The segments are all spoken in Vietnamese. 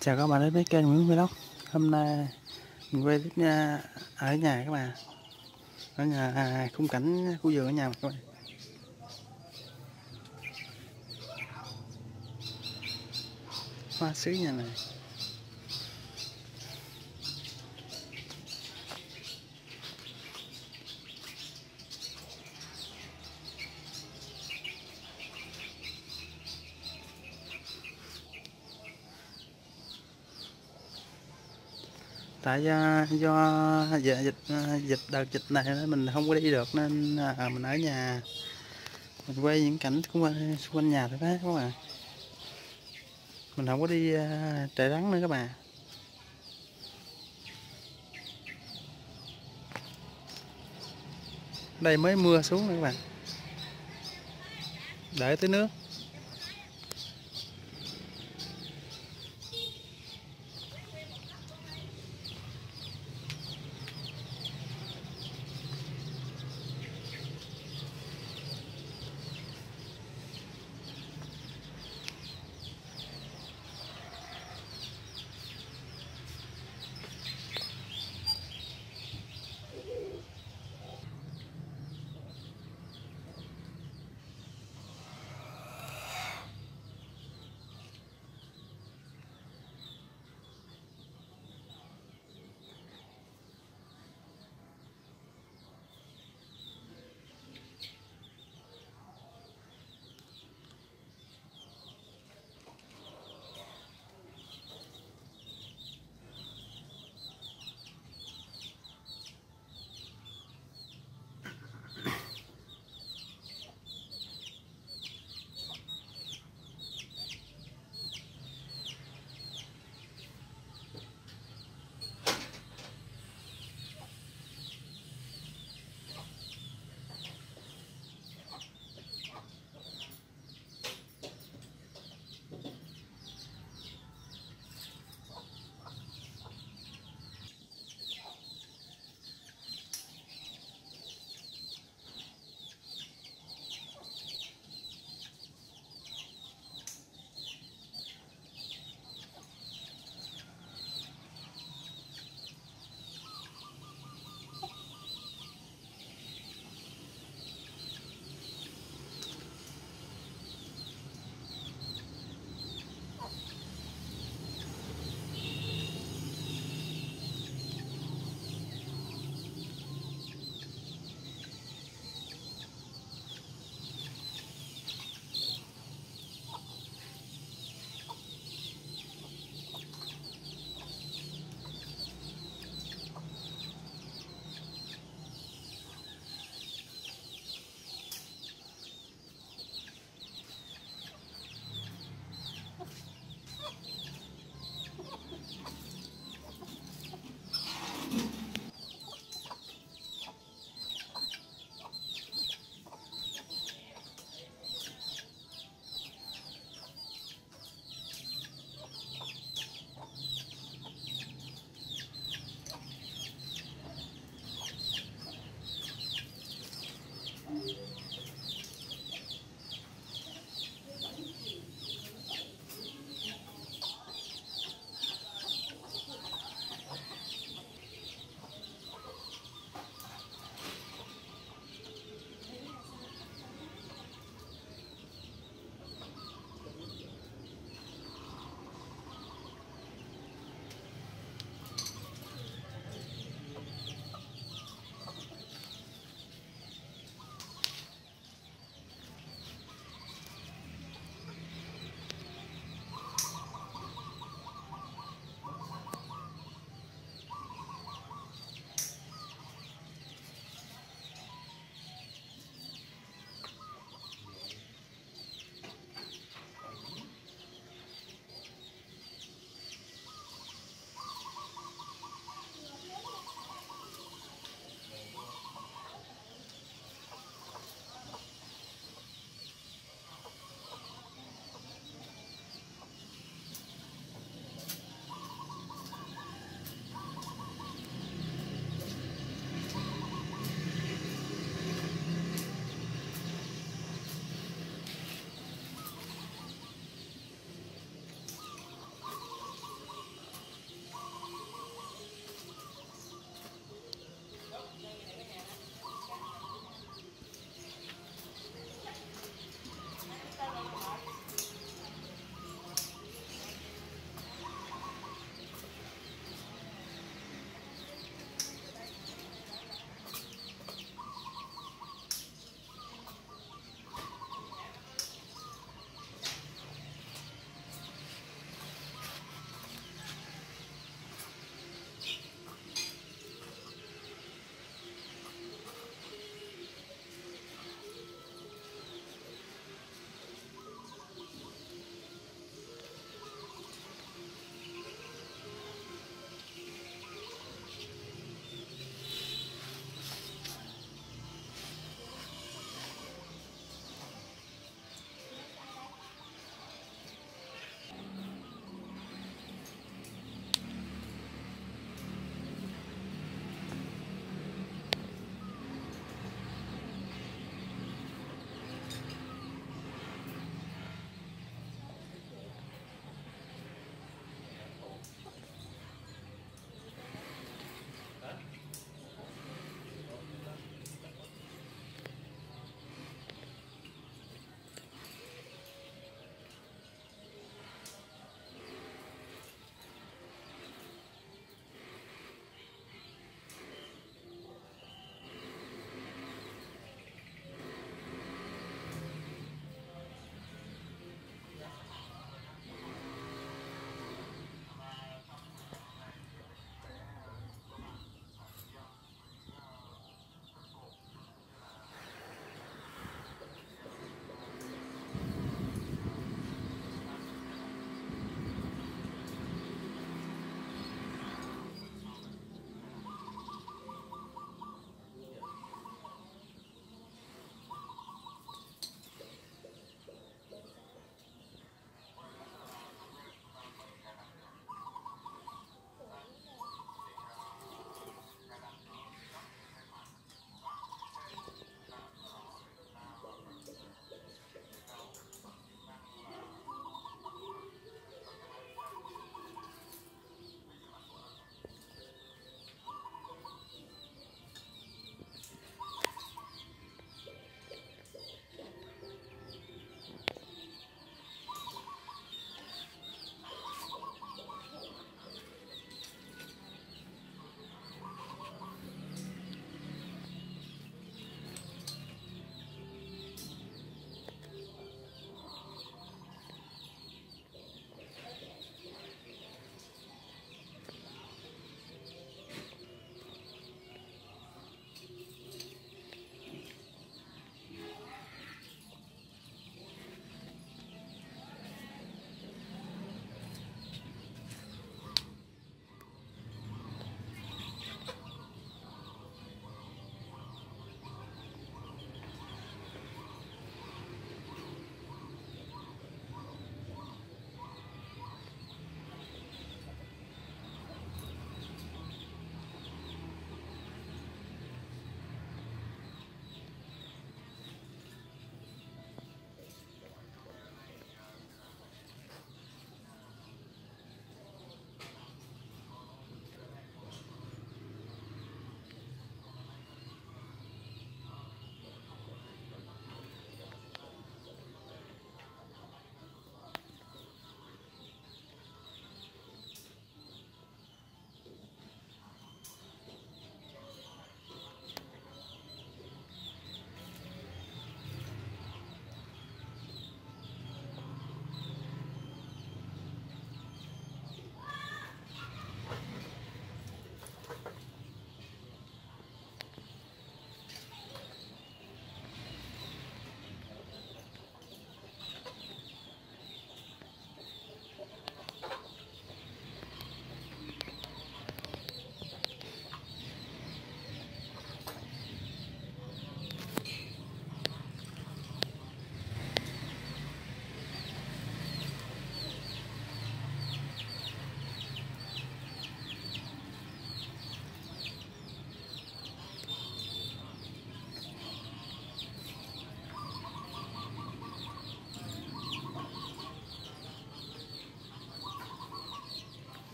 chào các bạn đến với kênh Nguyễn Vlog. Hôm nay mình quay tiếp nha, ở nhà các bạn. Ở nhà à, à, khung cảnh khu vườn ở nhà các bạn. Hoa sứ nhà này. Tại do do dịch à, à, dịch đợt dịch này mình không có đi được nên à, mình ở nhà. Mình quay những cảnh xung quanh xung quanh nhà thôi các bạn mình không có đi à, trời rắn nữa các bạn. Đây mới mưa xuống nữa các bạn. Đợi tới nước.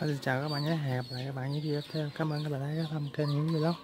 Thôi, xin chào các bạn nhé hẹn gặp lại các bạn những video tiếp theo. Cảm ơn các bạn đã ghé thăm kênh những vlog